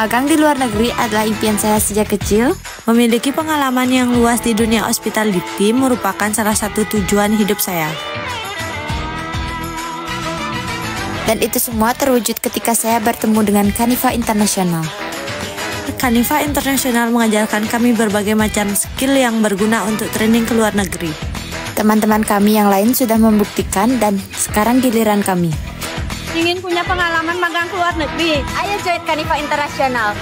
Magang di luar negeri adalah impian saya sejak kecil. Memiliki pengalaman yang luas di dunia hospitality merupakan salah satu tujuan hidup saya. Dan itu semua terwujud ketika saya bertemu dengan Kanifa International. Kanifa International mengajarkan kami berbagai macam skill yang berguna untuk training ke luar negeri. Teman-teman kami yang lain sudah membuktikan dan sekarang giliran kami. Ingin punya pengalaman magang ke luar negeri? Ayo join Kanifa Internasional.